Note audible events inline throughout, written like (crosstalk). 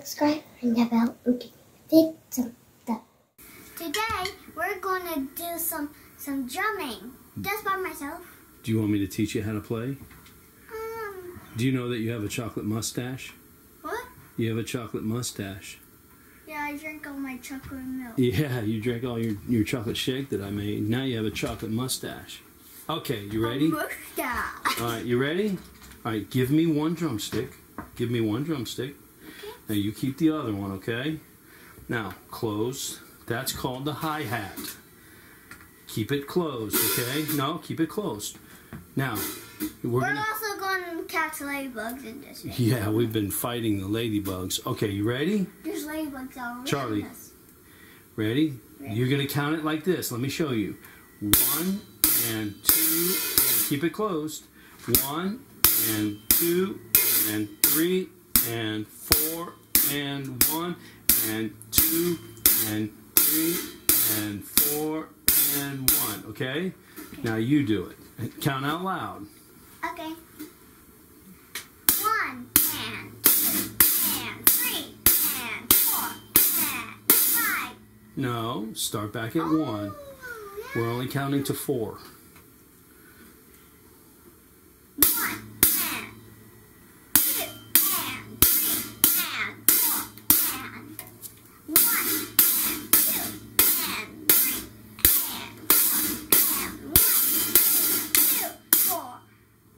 subscribe, ring the bell, and give me a big thumbs. Today we're going to do some some drumming just by myself. Do you want me to teach you how to play? Um, Do you know that you have a chocolate mustache? what? You have a chocolate mustache. Yeah, I drank all my chocolate milk. Yeah, you drank all your, your chocolate shake that I made. Now you have a chocolate mustache. Okay, you ready? (laughs) Mustache. All right, you ready? All right, give me one drumstick. Give me one drumstick. Now you keep the other one, okay? Now, close. That's called the hi-hat. Keep it closed, okay? No, keep it closed. Now, we're We're gonna... also going to catch ladybugs in this. Yeah, we've been fighting the ladybugs. Okay, you ready? There's ladybugs all around Charlie. us. Ready? Ready. You're gonna count it like this. Let me show you. One and two, and keep it closed. One and two and three and four and one and two and three and four and one. Okay? Now you do it. Count out loud. Okay. One and two and three and four and five. No, start back at one. We're only counting to four.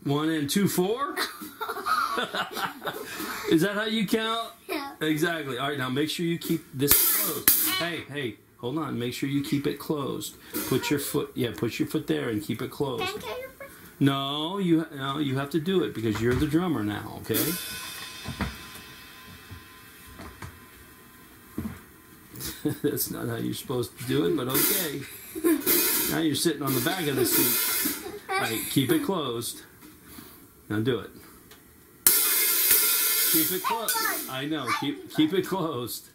One and two, four? (laughs) Is that how you count? Yeah. Exactly. All right, now make sure you keep this closed. Hey, hey, hold on. Make sure you keep it closed. Put your foot, yeah, put your foot there and keep it closed. Can I tell you first? No, you no, you have to do it because you're the drummer now. Okay. (laughs) That's not how you're supposed to do it, but okay. (laughs) Now you're sitting on the back of the seat. All right, keep it closed. Now do it. Keep it closed. I know. Keep keep it closed.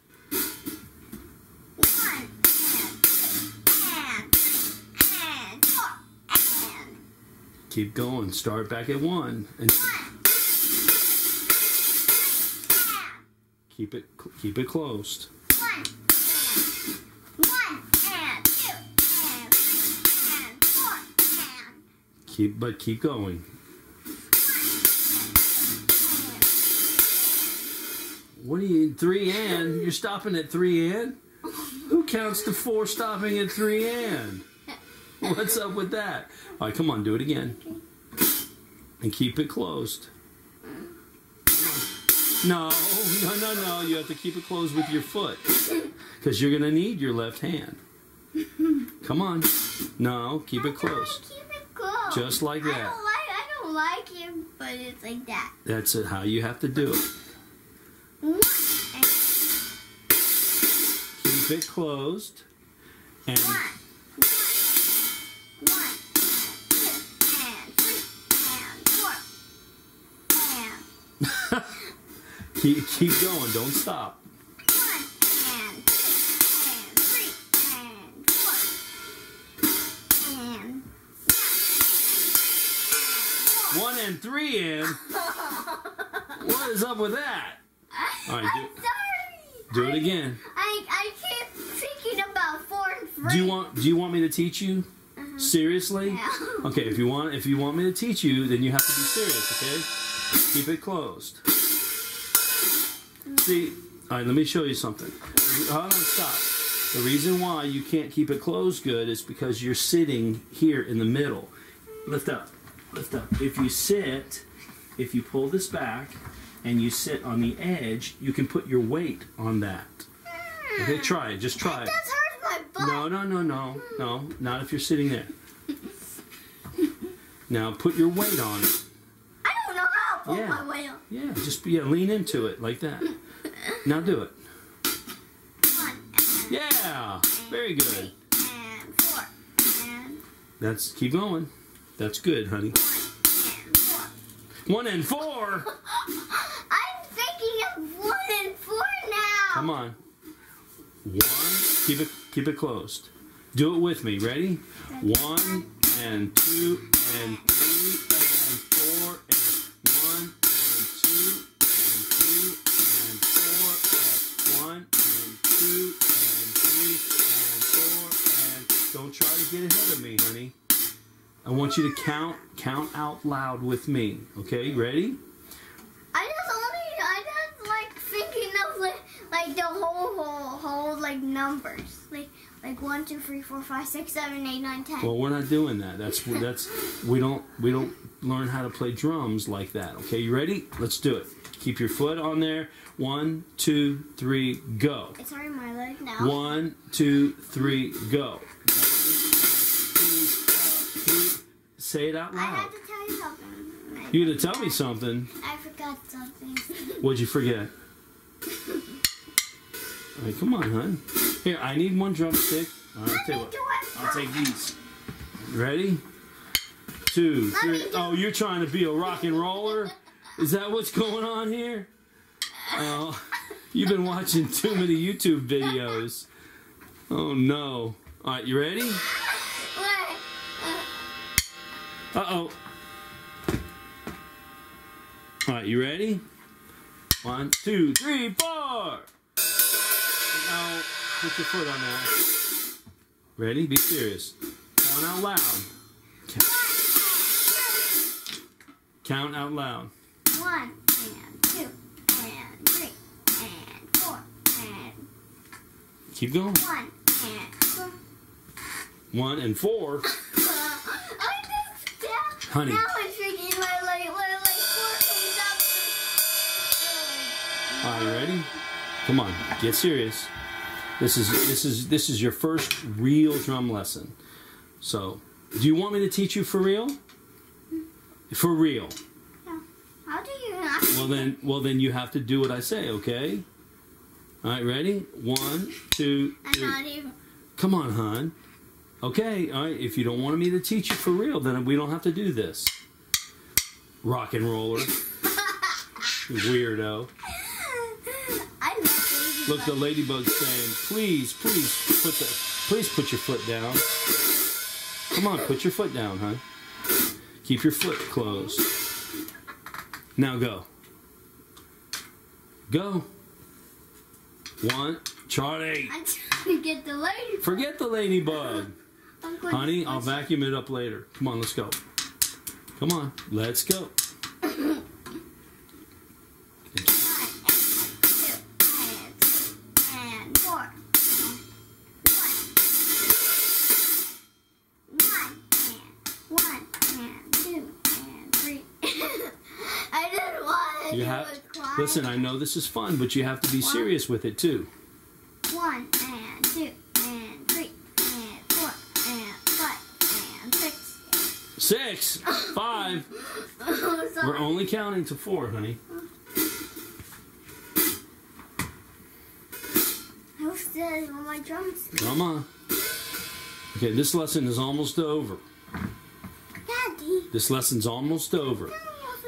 Keep going. Start back at one and keep it keep it closed. Keep but keep going. What are you three and? You're stopping at three and? Who counts to four stopping at three and? What's up with that? All right, come on, do it again. And keep it closed. No, no, no, no. You have to keep it closed with your foot. Because you're going to need your left hand. Come on. No, keep it closed. Keep it closed. Just like I that. don't like. I don't like it, but it's like that. That's it, how you have to do it. Keep it closed. And one. One, one, two, and three, and four, and keep, keep going. Don't stop. One and three in. What is up with that? All right, I'm do, sorry. do it again. I I keep thinking about four and three. Do you want Do you want me to teach you? Uh-huh. Seriously? Yeah. Okay. If you want If you want me to teach you, then you have to be serious. Okay. Keep it closed. See. All right. Let me show you something. Hold on. Stop. The reason why you can't keep it closed good is because you're sitting here in the middle. Lift up. Lift up. If you sit, if you pull this back and you sit on the edge, you can put your weight on that. Okay, try it. Just try It it. does hurt my butt. No, no, no, no, no. Not if you're sitting there. Now put your weight on it. I don't know how to put Yeah. my weight on. Yeah, just yeah, lean into it like that. Now do it. One and Yeah, very good. and four and That's keep going. That's good, honey. one and four. One and four. (laughs) Come on. One. Keep it keep it closed. Do it with me. Ready? One and two and three and four and one and two and three and four and one and two and three and four and don't try to get ahead of me, honey. I want you to count count out loud with me. Okay, ready? Numbers, like like one, two, three, four, five, six, seven, eight, nine, ten. Well, we're not doing that. That's (laughs) that's we don't we don't learn how to play drums like that. Okay, you ready? Let's do it. Keep your foot on there. One, two, three, go. it's already my leg now. One, two, three, go. One, two, three. Say it out loud. I have to tell you something. You gonna tell me something? I forgot something. What'd you forget? Right, come on, hon. Here, I need one drumstick. Right, I'll tell you what. I'll take these. Ready? Two, three. Oh, you're trying to be a rock and roller? Is that what's going on here? Oh, you've been watching too many YouTube videos. Oh no. All right, you ready? Wait. Uh oh. All right, you ready? One, two, three, four. Now, put your foot on that. Ready? Be serious. Count out loud. Count, count out loud. One and two and three and four and Keep going. one and four. One and four. (laughs) Honey. Now I'm thinking my like my like four comes up. All right, you ready? Come on, get serious. This is this is this is your first real drum lesson. So, do you want me to teach you for real? For real. Yeah. How do you? Well then, well then you have to do what I say, okay? All right, ready? One, two, I'm not even. Come on, hon. Okay, all right. If you don't want me to teach you for real, then we don't have to do this. Rock and roller, (laughs) weirdo. Look, the ladybug's saying, "Please, please put the, please put your foot down. Come on, put your foot down, hon. Keep your foot closed. Now go. Go. One, Charlie. I'm trying to get the lady. Forget the ladybug, (laughs) honey. I'll vacuum it up later. Come on, let's go. Come on, let's go. (laughs) You have listen. I know this is fun, but you have to be serious with it too. One and two and three and four and five and six. Six, five. Oh. (laughs) We're only counting to four, honey. Who says on my drums? Come on. Okay, this lesson is almost over. Daddy. This lesson's almost over.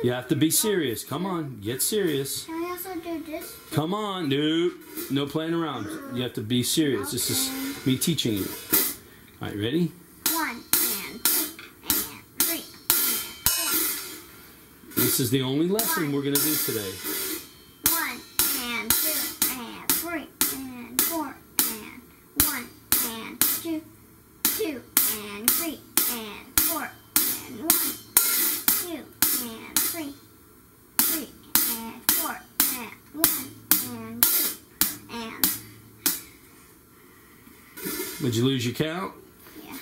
Can I also You have to be serious. Come on, get serious. Can I also do this? Come on, dude. No playing around. You have to be serious. This is me teaching you. All right, ready? One and two and three and four. This is the only lesson we're going to do today. One and two and three and four and one and two, two and three Did you lose your count?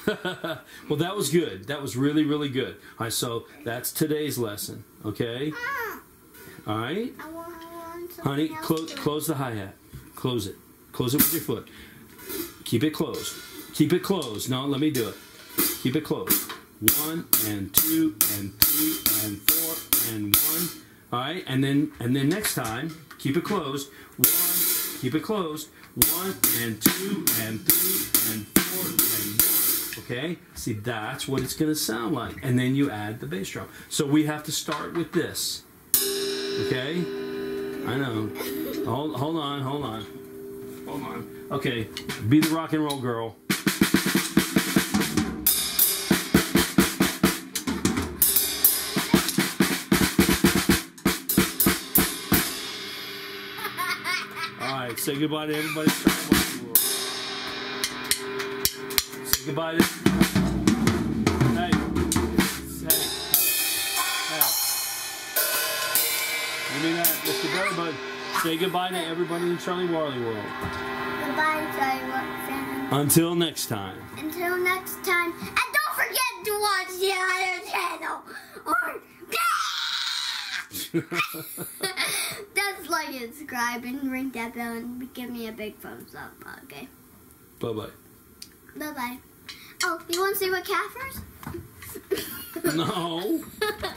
yeah. (laughs) well, that was good. That was really, really good. All right, so that's today's lesson. Okay? Ah, All right? I want, I want Honey, close close the hi hat. Close it. Close it with your foot. Keep it closed. Keep it closed. No, let me do it. Keep it closed. One and two and three and four and one. All right, and then and then next time, keep it closed. One, keep it closed. One and two and Okay, see that's what it's gonna sound like, and then you add the bass drum. So we have to start with this. Okay. I know. Hold, hold on, hold on. Hold on. Okay, be the rock and roll girl. All right, say goodbye to everybody. Goodbye to. Hey. Hey. Hey. Give me that, Mr. Bearbud. Say goodbye to everybody in Charlie Warley World. Goodbye, Charlie Watson. Until next time. Until next time. And don't forget to watch the other channel. Or (laughs) just like and subscribe and ring that bell and give me a big thumbs up, okay? Bye-bye. bye bye. Oh, you want to see what Caffers? No. (laughs)